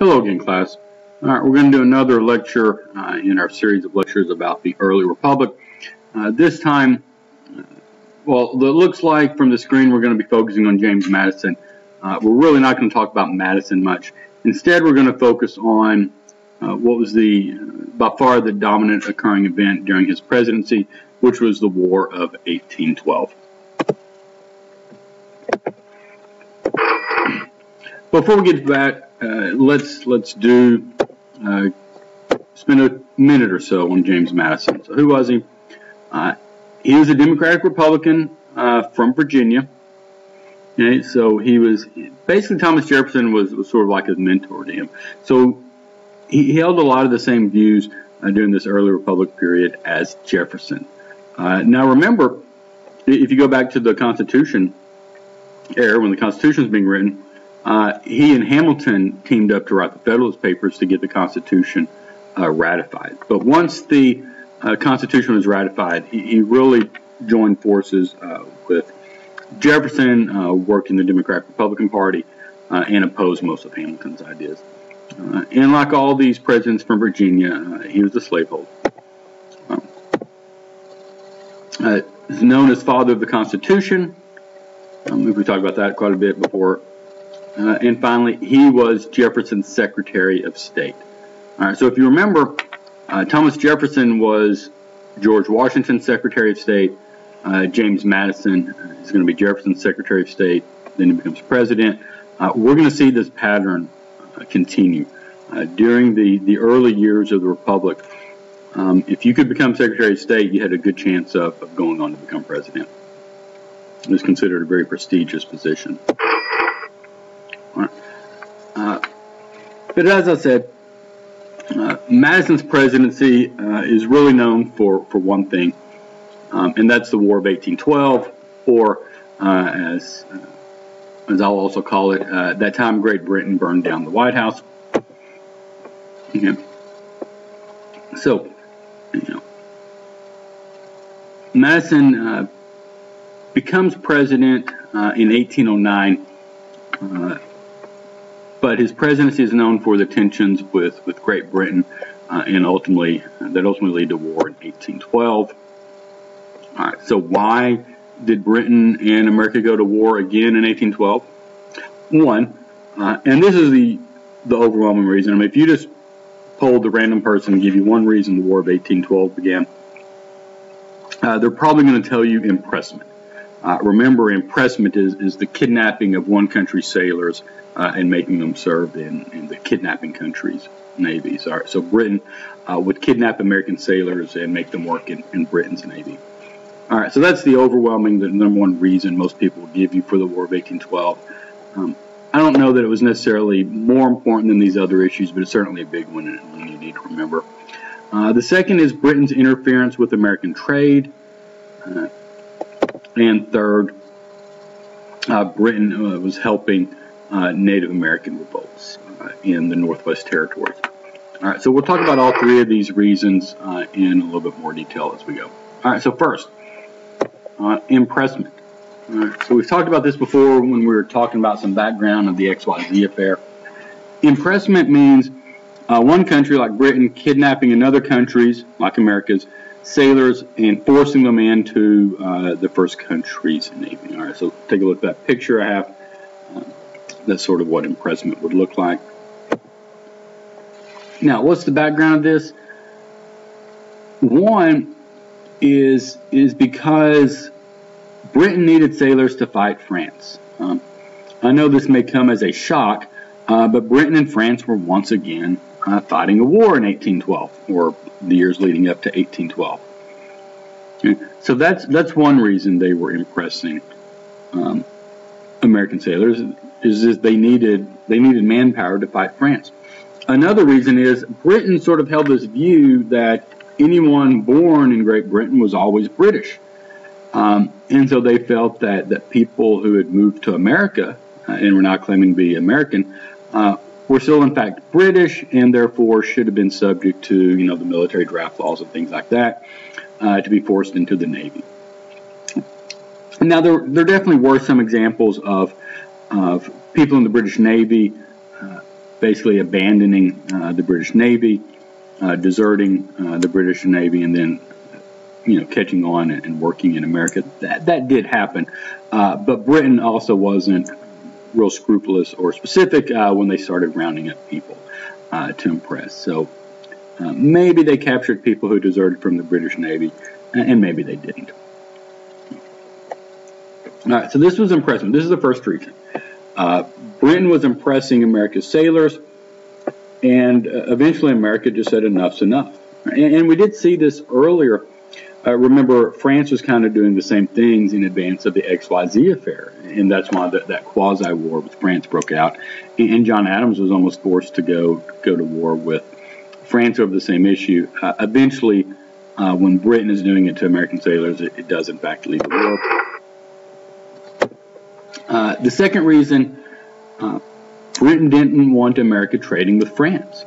Hello again, class. All right, we're going to do another lecture uh, in our series of lectures about the early republic. Uh, this time, uh, well, it looks like from the screen we're going to be focusing on James Madison. Uh, we're really not going to talk about Madison much. Instead, we're going to focus on uh, what was the, by far the dominant occurring event during his presidency, which was the War of 1812. Before we get to that, let's let's do uh, spend a minute or so on James Madison. So who was he? Uh, he was a Democratic Republican uh, from Virginia. Okay, so he was basically Thomas Jefferson was, was sort of like his mentor to him. So he, he held a lot of the same views uh, during this early Republic period as Jefferson. Uh, now remember, if you go back to the Constitution era when the Constitution was being written, uh, he and Hamilton teamed up to write the Federalist Papers to get the Constitution uh, ratified. But once the uh, Constitution was ratified, he, he really joined forces uh, with Jefferson, uh, worked in the Democratic Republican Party, uh, and opposed most of Hamilton's ideas. and like all these presidents from Virginia, he was a slaveholder. Um, known as father of the Constitution. Um, we talked about that quite a bit before uh, and finally, he was Jefferson's Secretary of State. All right, so if you remember, uh, Thomas Jefferson was George Washington's Secretary of State. Uh, James Madison is going to be Jefferson's Secretary of State. Then he becomes president. Uh, we're going to see this pattern uh, continue. Uh, during the, the early years of the Republic, um, if you could become Secretary of State, you had a good chance of, of going on to become president. It was considered a very prestigious position. Uh, but as I said, uh, Madison's presidency uh, is really known for, for one thing, um, and that's the War of 1812, or uh, as, uh, as I'll also call it, uh, that time Great Britain burned down the White House. Okay. So, you know, Madison becomes president in 1809 but his presidency is known for the tensions with, with Great Britain uh, and ultimately that ultimately led to war in 1812. All right, so why did Britain and America go to war again in 1812? One, uh, and this is the the overwhelming reason. I mean, if you just polled the random person and give you one reason the War of 1812 began, uh, they're probably going to tell you impressment. Uh, remember, impressment is, is the kidnapping of one country's sailors uh, and making them serve in, in the kidnapping countries' navies. All right, so Britain uh, would kidnap American sailors and make them work in, in Britain's navy. All right, so that's the overwhelming, the number one reason most people give you for the War of 1812. Um, I don't know that it was necessarily more important than these other issues, but it's certainly a big one and one you need to remember. Uh, the second is Britain's interference with American trade. Uh, and third, uh, Britain uh, was helping uh, Native American revolts uh, in the Northwest Territories. All right, so we'll talk about all three of these reasons uh, in a little bit more detail as we go. All right, so first, uh, impressment. Alright so we've talked about this before when we were talking about some background of the XYZ affair. Impressment means uh, one country like Britain kidnapping another country's, like America's, sailors and forcing them into the first country's navy. All right, so take a look at that picture I have. That's sort of what impressment would look like. Now, what's the background of this? One is is because Britain needed sailors to fight France. Um, I know this may come as a shock, uh, but Britain and France were once again uh, fighting a war in 1812, or the years leading up to 1812. Okay. So that's that's one reason they were impressing um, American sailors is that they needed they needed manpower to fight France. Another reason is Britain sort of held this view that anyone born in Great Britain was always British. Um, and so they felt that, that people who had moved to America uh, and were now claiming to be American uh, were still in fact British and therefore should have been subject to you know the military draft laws and things like that uh, to be forced into the Navy. Now there, there definitely were some examples of of people in the British Navy uh, basically abandoning uh, the British Navy, uh, deserting the British Navy, and then you know catching on and, and working in America. That that did happen, uh, but Britain also wasn't real scrupulous or specific uh, when they started rounding up people uh, to impress. So maybe they captured people who deserted from the British Navy, and maybe they didn't. All right, so this was impressive. This is the first reason. Uh, Britain was impressing America's sailors, and uh, eventually America just said enough's enough. And, and we did see this earlier. Uh, remember, France was kind of doing the same things in advance of the XYZ affair, and that's why the, that quasi war with France broke out. And, and, John Adams was almost forced to go go to war with France over the same issue. Uh, eventually, uh, when Britain is doing it to American sailors, it, it does in fact lead to war. Uh, the second reason, uh, Britain didn't want America trading with France.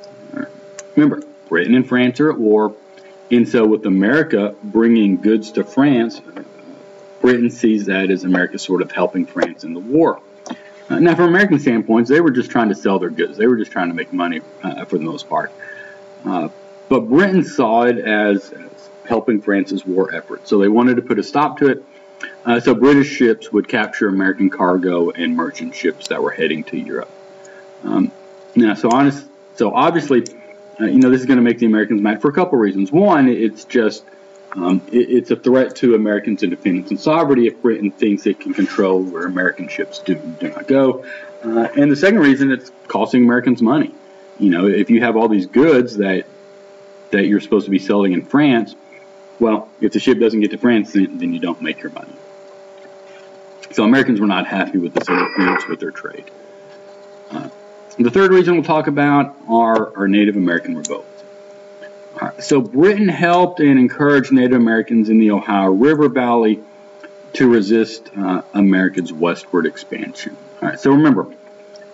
Remember, Britain and France are at war, and so with America bringing goods to France, Britain sees that as America sort of helping France in the war. Uh, now, from American standpoints, they were just trying to sell their goods. They were just trying to make money uh, for the most part. Uh, but Britain saw it as, as helping France's war effort, so they wanted to put a stop to it uh, so British ships would capture American cargo and merchant ships that were heading to Europe. Um, now, so honest, so obviously, uh, you know, this is going to make the Americans mad for a couple reasons. One, it's just um, it, it's a threat to Americans' independence and sovereignty if Britain thinks it can control where American ships do, do not go. Uh, and the second reason, it's costing Americans money. You know, if you have all these goods that that you're supposed to be selling in France, well, if the ship doesn't get to France, then, then you don't make your money. So Americans were not happy with this interference with their trade. Uh, the third reason we'll talk about are, are Native American revolts. so Britain helped and encouraged Native Americans in the Ohio River Valley to resist uh, America's westward expansion. All right, so remember,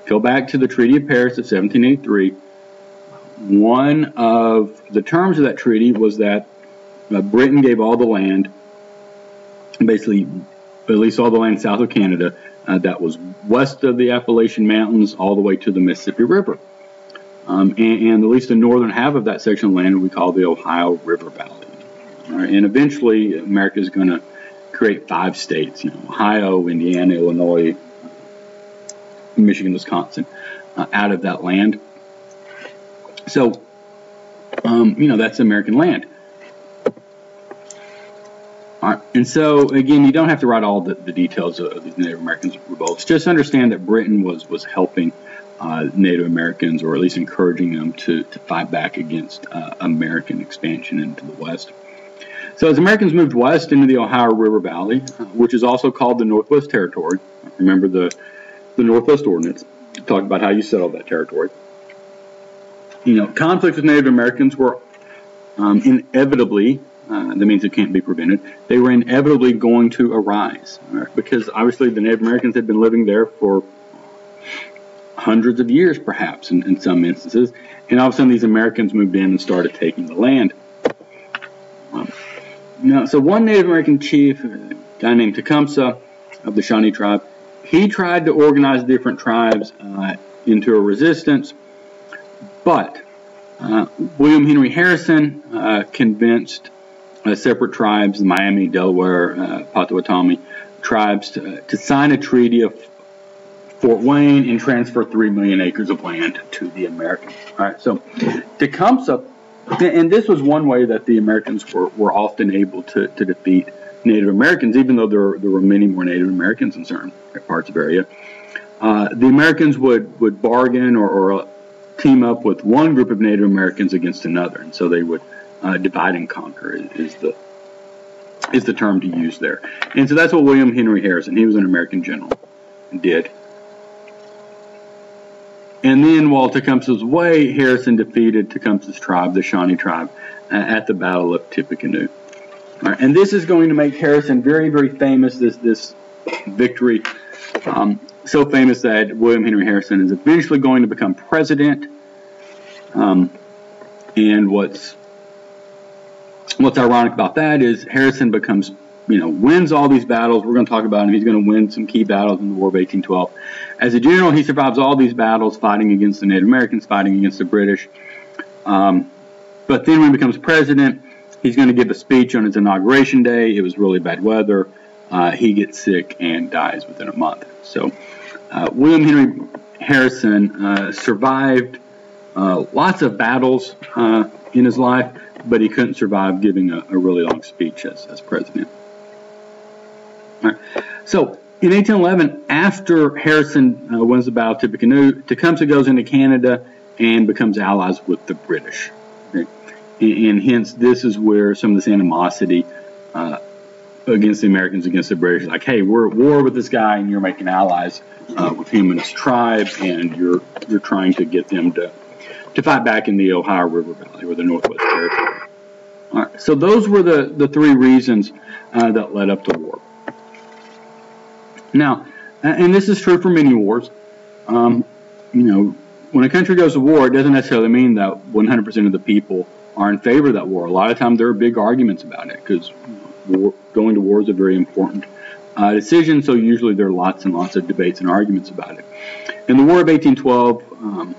go back to the Treaty of Paris of 1783. One of the terms of that treaty was that uh, Britain gave all the land, basically, at least all the land south of Canada, uh, that was west of the Appalachian Mountains all the way to the Mississippi River. Um, and, and, at least the northern half of that section of land we call the Ohio River Valley. Right, and eventually, America is going to create five states: you know, Ohio, Indiana, Illinois, Michigan, Wisconsin, uh, out of that land. So, um, you know, that's American land. And so, again, you don't have to write all the, the details of these Native Americans revolts. Just understand that Britain was was helping uh, Native Americans, or at least encouraging them to, to fight back against uh, American expansion into the West. So, as Americans moved west into the Ohio River Valley, uh, which is also called the Northwest Territory, remember the the Northwest Ordinance talked about how you settled that territory. You know, conflicts with Native Americans were um, inevitably uh, that means it can't be prevented, they were inevitably going to arise right? because obviously the Native Americans had been living there for hundreds of years, perhaps, in, in some instances, and all of a sudden these Americans moved in and started taking the land. Um, now, so one Native American chief, a guy named Tecumseh of the Shawnee tribe, he tried to organize different tribes uh, into a resistance, but uh, William Henry Harrison uh, convinced uh, separate tribes, the Miami, Delaware, uh, Potawatomi tribes, to, to sign a treaty of Fort Wayne and transfer 3 million acres of land to the Americans. All right, so Tecumseh, and this was one way that the Americans were, were often able to, to defeat Native Americans, even though there, there were many more Native Americans in certain parts of the area. Uh, the Americans would, would bargain or, or team up with one group of Native Americans against another, and so they would uh, divide and conquer is, the is the term to use there. And so that's what William Henry Harrison, he was an American general, did. And then while Tecumseh's way, Harrison defeated Tecumseh's tribe, the Shawnee tribe, uh, at the Battle of Tippecanoe. Right, and this is going to make Harrison very, very famous, this, this victory. Um, so famous that William Henry Harrison is eventually going to become president. Um, and what's What's ironic about that is Harrison becomes you know, wins all these battles. We're going to talk about him. He's going to win some key battles in the War of 1812. As a general, he survives all these battles, fighting against the Native Americans, fighting against the British. Um, but then when he becomes president, he's going to give a speech on his inauguration day. It was really bad weather. Uh, he gets sick and dies within a month. So uh, William Henry Harrison uh, survived uh, lots of battles uh, in his life, but he couldn't survive giving a, a really long speech as, as president. Right. So in 1811, after Harrison uh, wins the Battle of Tippecanoe, Tecumseh goes into Canada and becomes allies with the British. Okay? And, and, hence, this is where some of this animosity uh, against the Americans, against the British, like, hey, we're at war with this guy, and you're making allies uh, with him and his tribe, and you're you're trying to get them to to fight back in the Ohio River Valley or the Northwest Territory. All right, so those were the the three reasons uh, that led up to war. Now, and this is true for many wars. Um, you know, when a country goes to war, it doesn't necessarily mean that 100% of the people are in favor of that war. A lot of times there are big arguments about it because going to war is a very important uh, decision, so usually there are lots and lots of debates and arguments about it. In the War of 1812, um,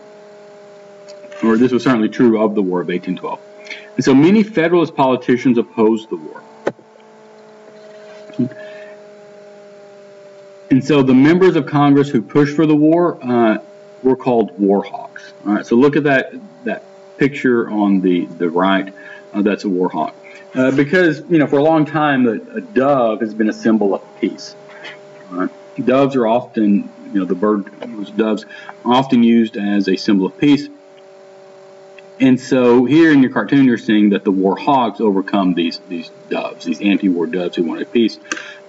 or this was certainly true of the War of 1812, and so many Federalist politicians opposed the war. And so the members of Congress who pushed for the war uh, were called war hawks. All right, so look at that that picture on the the right. Uh, that's a war hawk. Uh, because you know for a long time a, a, dove has been a symbol of peace. Right? Doves are often you know the bird doves often used as a symbol of peace. And so here in your cartoon you're seeing that the war hawks overcome these these doves, these anti-war doves who wanted peace.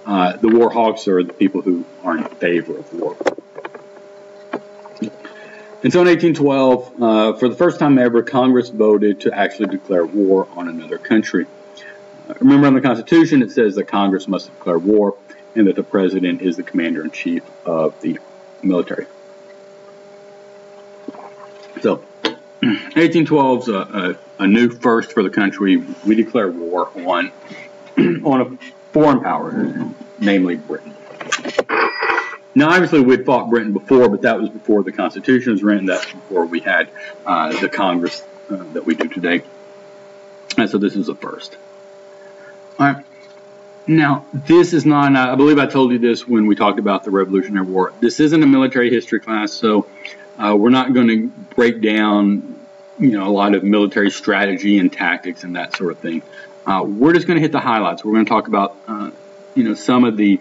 Uh, the war hawks are the people who are in favor of war. And so in 1812, uh, for the first time ever, Congress voted to actually declare war on another country. Uh, remember, in the Constitution, it says that Congress must declare war and that the president is the commander in chief of the military. So, 1812 is a, a, a, new first for the country. We declare war on on a foreign power, namely Britain. Now, obviously, we'd fought Britain before, but that was before the Constitution was written. That's before we had uh, the Congress uh, that we do today. And so this is a first. All right. Now, this is not, I believe I told you this when we talked about the Revolutionary War. This isn't a military history class, so uh, we're not going to break down, you know, a lot of military strategy and tactics and that sort of thing. Uh, we're just going to hit the highlights. We're going to talk about, uh, you know, some of the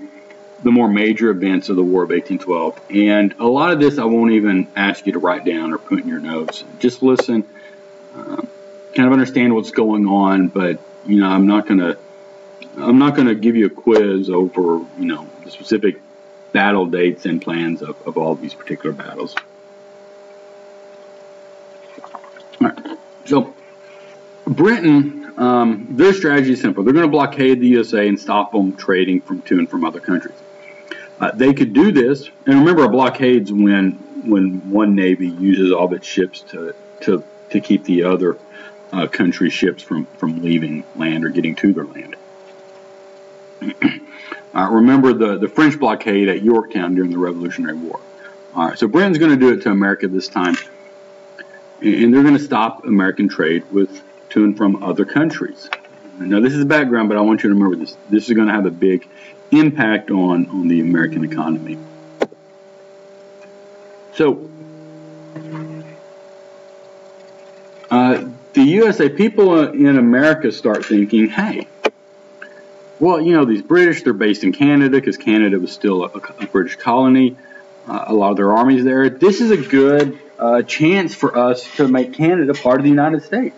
the more major events of the War of 1812. And a lot of this I won't even ask you to write down or put in your notes. Just listen, uh, kind of understand what's going on, but you know, I'm not going to I'm not going to give you a quiz over, you know, the specific battle dates and plans of, of all these particular battles. All right. So, Britain um, their strategy is simple. They're going to blockade the USA and stop them trading from to and from other countries. Uh, they could do this, and remember, a blockade's when when one navy uses all of its ships to to to keep the other uh, country ships from from leaving land or getting to their land. uh, remember the the French blockade at Yorktown during the Revolutionary War. All right, so Britain's going to do it to America this time, and they're going to stop American trade with to and from other countries. Now, this is the background, but I want you to remember this. This is going to have a big impact on, on the American economy. So, uh, the USA, people in America start thinking, hey, well, you know, these British, they're based in Canada because Canada was still a, a British colony. Uh, a lot of their armies there. This is a good uh, chance for us to make Canada part of the United States.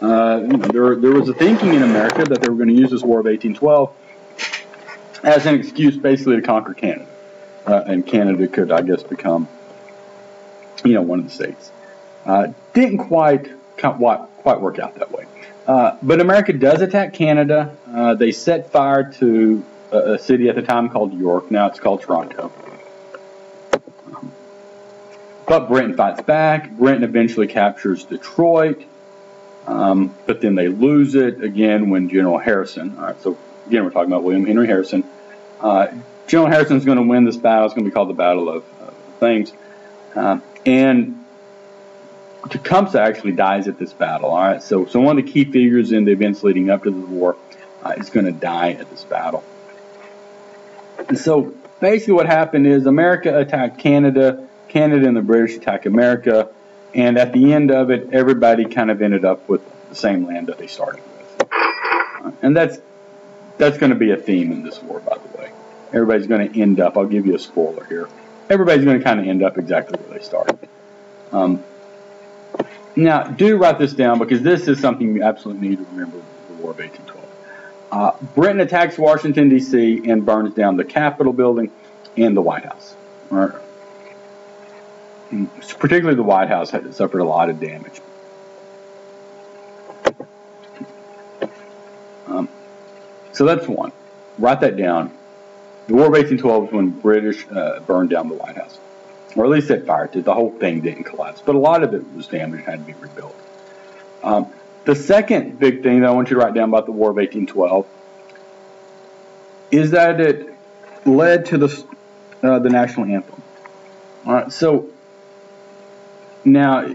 Uh, there, there was a thinking in America that they were going to use this War of 1812 as an excuse basically to conquer Canada. Uh, and Canada could, I guess, become, you know, one of the states. Uh, didn't quite, quite work out that way. Uh, but America does attack Canada. Uh, they set fire to a, a, city at the time called York. Now it's called Toronto. But Britain fights back. Britain eventually captures Detroit. Um, but then they lose it again when General Harrison. All right, so again, we're talking about William Henry Harrison. Uh, General Harrison is going to win this battle. It's going to be called the Battle of uh, Thames. Uh, and Tecumseh actually dies at this battle. All right, so so one of the key figures in the events leading up to the war uh, is going to die at this battle. And so basically, what happened is America attacked Canada, Canada and the British attack America, and at the end of it, everybody kind of ended up with the same land that they started with. Uh, and that's that's going to be a theme in this war, by the way. Everybody's going to end up. I'll give you a spoiler here. Everybody's going to kind of end up exactly where they started. Um, now, do write this down because this is something you absolutely need to remember the War of 1812. Uh, Britain attacks Washington, D.C., and burns down the Capitol building and the White House. Right. Particularly the White House had suffered a lot of damage. Um, so that's one. Write that down. The War of 1812 was when British uh, burned down the White House or at least set fire to it. The whole thing didn't collapse, but a lot of it was damaged and had to be rebuilt. Um, the second big thing that I want you to write down about the War of 1812 is that it led to the uh, the national anthem. All right, so now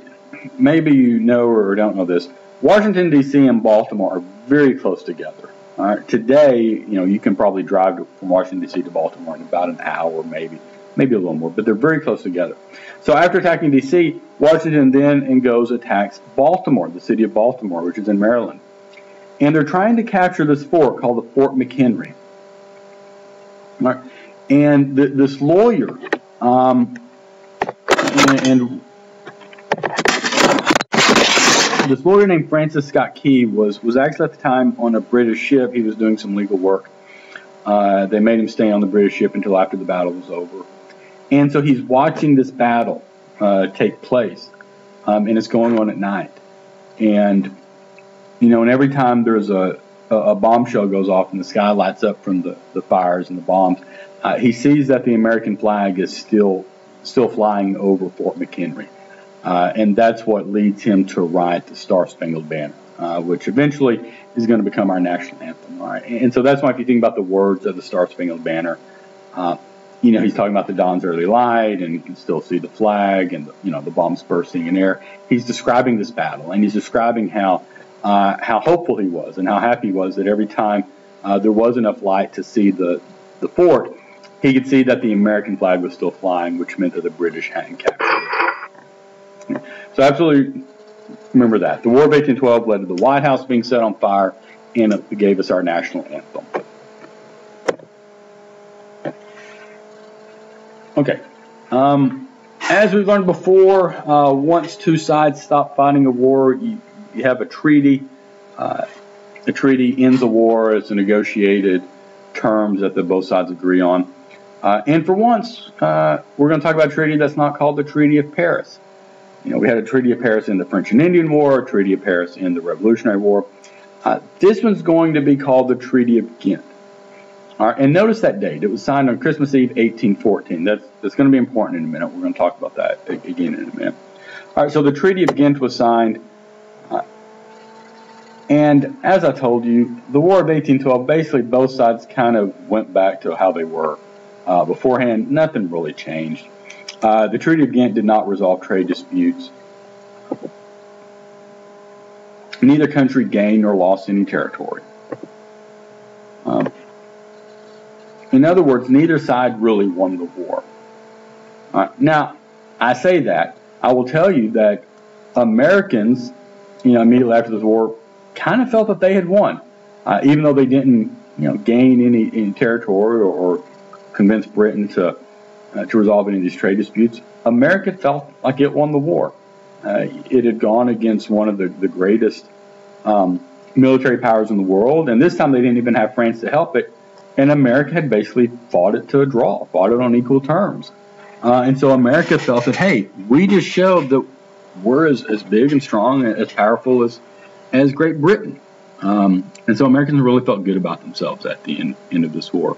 maybe you know or don't know this. Washington D.C. and Baltimore are very close together. All right, today you know you can probably drive from Washington D.C. to Baltimore in about an hour, maybe maybe a little more, but they're very close together. So after attacking D.C., Washington then and goes attacks Baltimore, the city of Baltimore, which is in Maryland. And they're trying to capture this fort called the Fort McHenry. Right. And the, this lawyer, um, and, and this lawyer named Francis Scott Key was was actually at the time on a British ship. He was doing some legal work. Uh, they made him stay on the British ship until after the battle was over. And so he's watching this battle uh, take place, um, and it's going on at night. And you know, and every time there's a a bombshell goes off and the sky lights up from the, the fires and the bombs, uh, he sees that the American flag is still still flying over Fort McHenry, uh, and that's what leads him to write the Star Spangled Banner, uh, which eventually is going to become our national anthem. And so that's why if you think about the words of the Star Spangled Banner, uh, you know, he's talking about the dawn's early light, and you can still see the flag and you know the bombs bursting in air. He's describing this battle, and he's describing how uh, how hopeful he was and how happy he was that every time uh, there was enough light to see the the fort, he could see that the American flag was still flying, which meant that the British hadn't captured it. So absolutely remember that. The War of 1812 led to the White House being set on fire, and it gave us our national anthem. Okay. Um, as we've learned before, uh, once two sides stop fighting a war, you, you have a treaty. Uh, a treaty ends a war. It's a negotiated terms that the both sides agree on. Uh, and for once, uh, we're going to talk about a treaty that's not called the Treaty of Paris. You know, we had a Treaty of Paris in the French and Indian War, a Treaty of Paris in the Revolutionary War. Uh, this one's going to be called the Treaty of Ghent. All right, and notice that date. It was signed on Christmas Eve, 1814. That's, that's going to be important in a minute. We're going to talk about that again in a minute. All right, so the Treaty of Ghent was signed. Uh, and as I told you, the War of 1812, basically both sides kind of went back to how they were uh, beforehand. Nothing really changed. Uh, the Treaty of Ghent did not resolve trade disputes. Neither country gained nor lost any territory. Um, in other words, neither side really won the war. Uh, now, I say that. I will tell you that Americans, you know, immediately after this war, kind of felt that they had won, uh, even though they didn't, you know, gain any, any territory or, or convince Britain to uh, to resolve any of these trade disputes. America felt like it won the war. Uh, it had gone against one of the, the greatest um, military powers in the world, and this time they didn't even have France to help it and America had basically fought it to a draw, fought it on equal terms. Uh, and so America felt that, hey, we just showed that we're as, as big and strong, and as powerful as, as Great Britain. Um, and so Americans really felt good about themselves at the end, end of this war.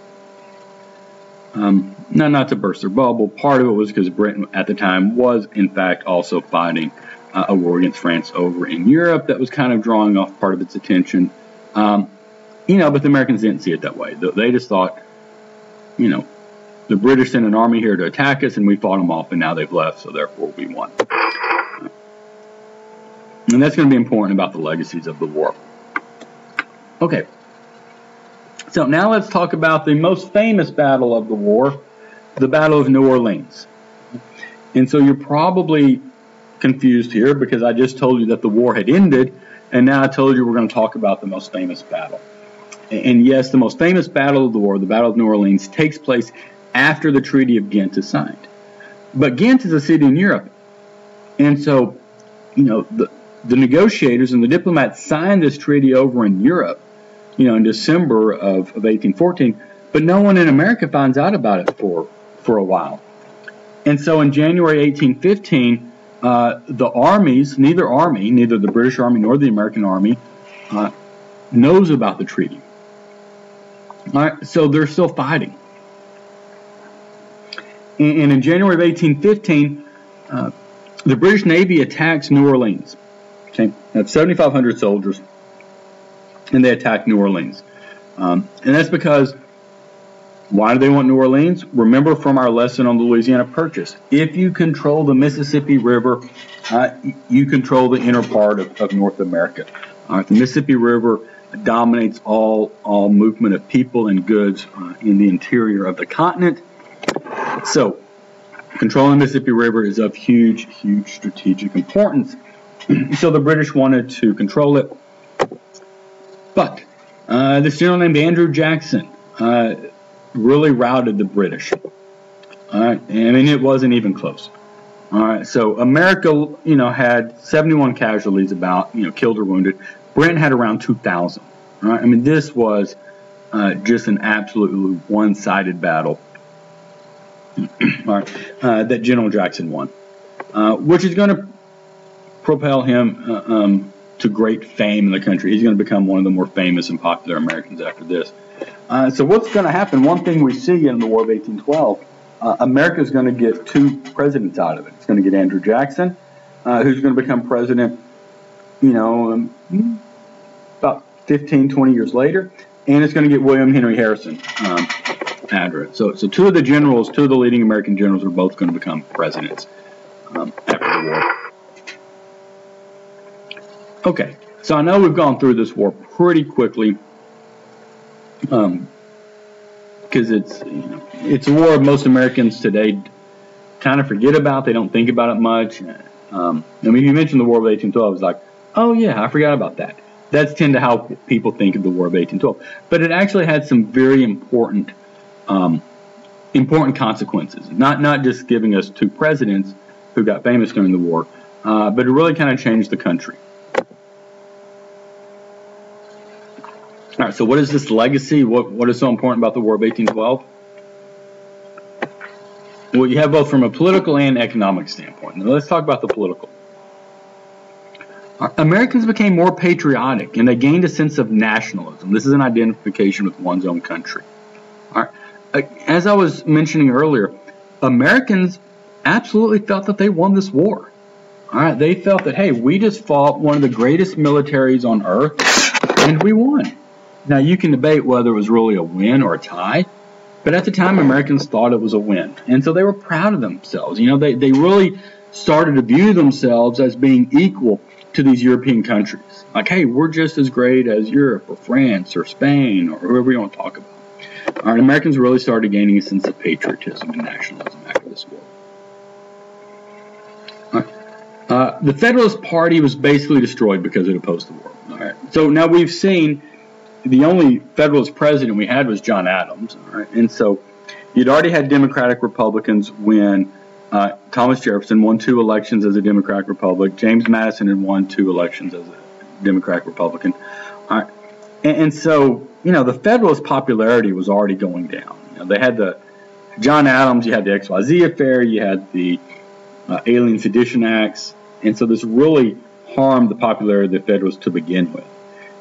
Um, not to burst their bubble, part of it was because Britain at the time was, in fact, also fighting uh, a war against France over in Europe that was kind of drawing off part of its attention. Um, you know, but the Americans didn't see it that way. They just thought, you know, the British sent an army here to attack us, and we fought them off, and now they've left, so therefore we won. And that's going to be important about the legacies of the war. Okay. So now let's talk about the most famous battle of the war, the Battle of New Orleans. And so you're probably confused here because I just told you that the war had ended, and now I told you we're going to talk about the most famous battle. And yes, the most famous battle of the war, the Battle of New Orleans, takes place after the Treaty of Ghent is signed. But Ghent is a city in Europe. And so, you know, the, the negotiators and the diplomats signed this treaty over in Europe, you know, in December of, of 1814, but no one in America finds out about it for, for a while. And so in January 1815, uh, the armies, neither army, neither the British Army nor the American Army, uh, knows about the treaty. All right, so they're still fighting. And, in January of 1815, uh, the British Navy attacks New Orleans. Okay, have 7,500 soldiers, and they attack New Orleans. Um, and that's because why do they want New Orleans? Remember from our lesson on the Louisiana Purchase. If you control the Mississippi River, uh, you control the inner part of, of North America. Uh, the Mississippi River dominates all, all movement of people and goods uh, in the interior of the continent. So, controlling the Mississippi River is of huge, huge strategic importance. so the British wanted to control it. But uh, this general named Andrew Jackson uh, really routed the British. All right, I mean it wasn't even close. All right, so America, you know, had 71 casualties, about you know, killed or wounded. Britain had around 2,000. All right, I mean this was uh, just an absolutely one-sided battle. all right, uh, that General Jackson won, uh, which is going to propel him uh, um, to great fame in the country. He's going to become one of the more famous and popular Americans after this. Uh, so what's going to happen? One thing we see in the War of 1812, uh, America is going to get two presidents out of it. It's going to get Andrew Jackson, uh, who's going to become president, you know, um, about 15, 20 years later, and it's going to get William Henry Harrison um, after it. So, so two of the generals, two of the leading American generals, are both going to become presidents um, after the war. Okay, so I know we've gone through this war pretty quickly um, because it's you know it's a war most Americans today kind of forget about. They don't think about it much. Um, I mean, you mentioned the War of 1812. It's like, oh yeah, I forgot about that. That's tend to how people think of the War of 1812. But it actually had some very important um, important consequences. Not not just giving us two presidents who got famous during the war, uh, but it really kind of changed the country. All right, so what is this legacy? What, what is so important about the War of 1812? Well, you have both from a political and economic standpoint. Now, let's talk about the political. Uh, Americans became more patriotic and they gained a sense of nationalism. This is an identification with one's own country. All right. Uh, as I was mentioning earlier, Americans absolutely felt that they won this war. All right, they felt that hey, we just fought one of the greatest militaries on earth, and we won. Now, you can debate whether it was really a win or a tie, but at the time, Americans thought it was a win. And so they were proud of themselves. You know, they, they really started to view themselves as being equal to these European countries. Like, hey, we're just as great as Europe or France or Spain or whoever you want to talk about. All right, Americans really started gaining a sense of patriotism and nationalism after this war. Uh, the Federalist Party was basically destroyed because it opposed the war. All right. So now we've seen the only Federalist president we had was John Adams, right? and so you'd already had Democratic Republicans win. Uh, Thomas Jefferson won two elections as a Democratic Republic. James Madison had won two elections as a Democratic Republican. and, and, so you know the Federalist popularity was already going down. You know, they had the John Adams, you had the XYZ affair, you had the uh, Alien Sedition Acts, and so this really harmed the popularity of the Federalists to begin with.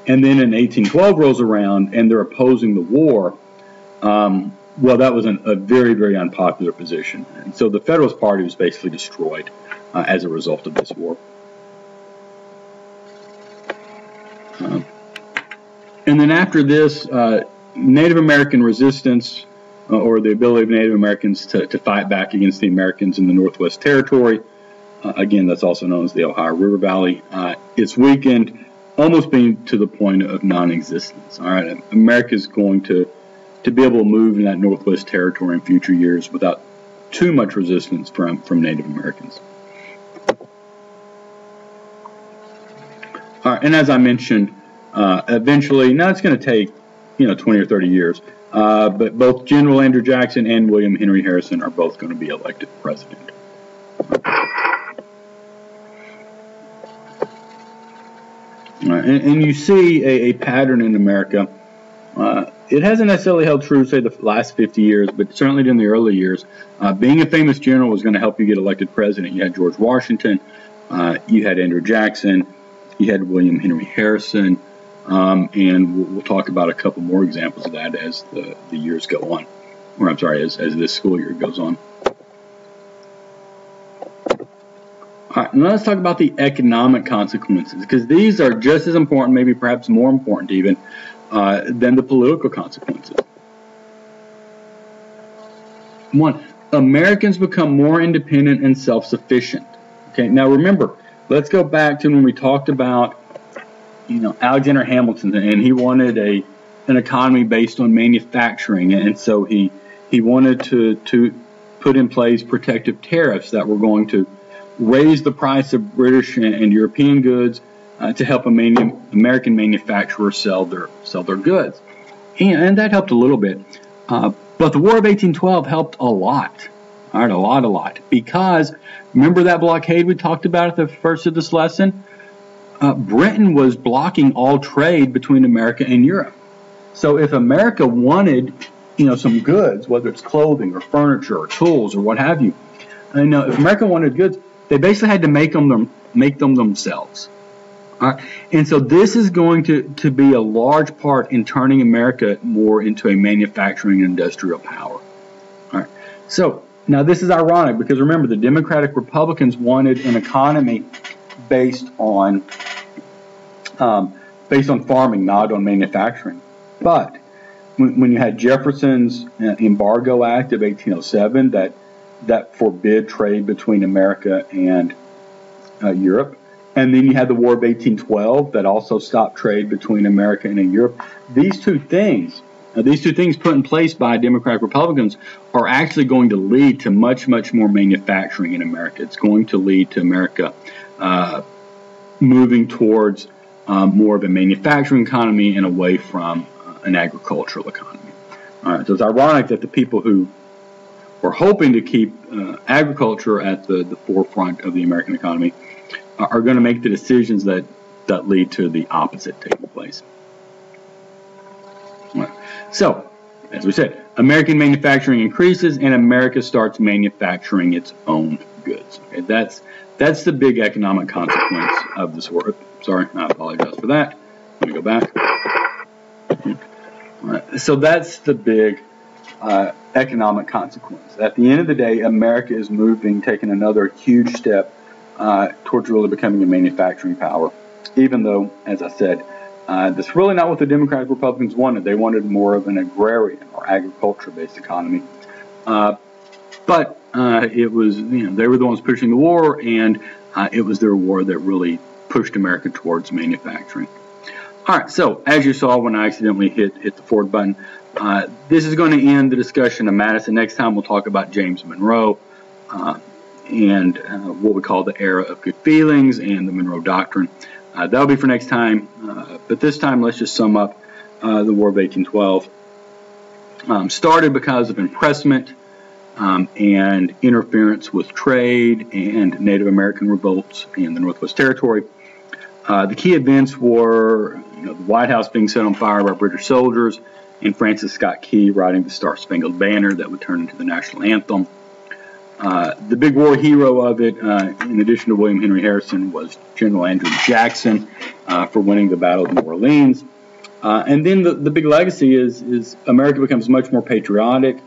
And then in 1812 rolls around and they're opposing the war. Um, well, that was an, a very, very unpopular position. And so the Federalist Party was basically destroyed uh, as a result of this war. Um, and then after this, uh, Native American resistance uh, or the ability of Native Americans to, to fight back against the Americans in the Northwest Territory. Uh, again, that's also known as the Ohio River Valley. Uh, it's weakened, almost being to the point of non-existence. All right, America is going to to be able to move in that Northwest Territory in future years without too much resistance from from Native Americans. All right, and as I mentioned, uh, eventually, now it's going to take you know 20 or 30 years. Uh, but both General Andrew Jackson and William Henry Harrison are both going to be elected president. And, and, you see a, a, pattern in America. Uh, it hasn't necessarily held true, say, the last 50 years, but certainly in the early years. Uh, being a famous general was going to help you get elected president. You had George Washington, uh, you had Andrew Jackson, you had William Henry Harrison, um, and we'll, we'll, talk about a couple more examples of that as the, the years go on. Or I'm sorry, as, as this school year goes on. All right, now let's talk about the economic consequences because these are just as important, maybe perhaps more important even, uh, than the political consequences. One, Americans become more independent and self-sufficient. Okay, now remember, let's go back to when we talked about you know Alexander Hamilton, and he wanted a an economy based on manufacturing, and so he he wanted to to put in place protective tariffs that were going to raise the price of British and, European goods uh, to help American manufacturers sell their sell their goods, and, and that helped a little bit. Uh, but the War of 1812 helped a lot. All right, a lot, a lot. Because remember that blockade we talked about at the first of this lesson? uh, Britain was blocking all trade between America and Europe. So if America wanted, you know, some goods, whether it's clothing or furniture or tools or what have you, and uh, if America wanted goods, they basically had to make them, make them themselves. And so this is going to, to be a large part in turning America more into a manufacturing industrial power. All right. So now this is ironic because remember the Democratic Republicans wanted an economy based on um, based on farming, not on manufacturing. But when, when you had Jefferson's uh, Embargo Act of 1807 that that forbid trade between America and uh, Europe, and then you had the War of 1812 that also stopped trade between America and Europe. These two things, uh, these two things put in place by Democratic Republicans, are actually going to lead to much, much more manufacturing in America. It's going to lead to America uh, moving towards um, more of a manufacturing economy and away from uh, an agricultural economy. All right, so it's ironic that the people who were hoping to keep uh, agriculture at the, the forefront of the American economy are, are going to make the decisions that, that lead to the opposite taking place. Right. So, as we said, American manufacturing increases and America starts manufacturing its own goods. Okay, that's that's the big economic consequence of this war. Sorry, I apologize for that. Let me go back. Right, so that's the big uh, economic consequence. At the end of the day, America is moving, taking another huge step uh, towards really becoming a manufacturing power. Even though, as I said, uh, that's really not what the Democratic Republicans wanted. They wanted more of an agrarian or agriculture-based economy. Uh, but uh, it was, you know, they were the ones pushing the war, and uh, it was their war that really pushed America towards manufacturing. All right, so as you saw when I accidentally hit, hit the forward button, uh, this is going to end the discussion of Madison. Next time we'll talk about James Monroe uh, and uh, what we call the era of good feelings and the Monroe Doctrine. Uh, that'll be for next time, uh, but this time let's just sum up uh, the War of 1812. Um, started because of impressment um, and interference with trade and Native American revolts in the Northwest Territory. The key events were you know, the White House being set on fire by British soldiers and Francis Scott Key writing the Star Spangled Banner that would turn into the national anthem. Uh, the big war hero of it, uh, in addition to William Henry Harrison, was General Andrew Jackson uh, for winning the Battle of New Orleans. Uh, and then the, the big legacy is, is America becomes much more patriotic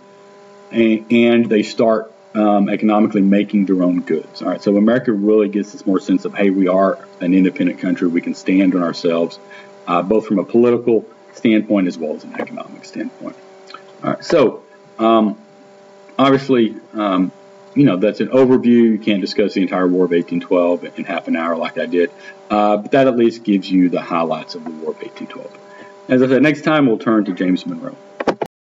and, and they start um, economically making their own goods. All right, so America really gets this more sense of, hey, we are an independent country. We can stand on ourselves, uh, both from a political standpoint as well as an economic standpoint. All right, so um, obviously, um, you know, that's an overview. You can't discuss the entire War of 1812 in half an hour like I did, uh, but that at least gives you the highlights of the War of 1812. As I said, next time we'll turn to James Monroe.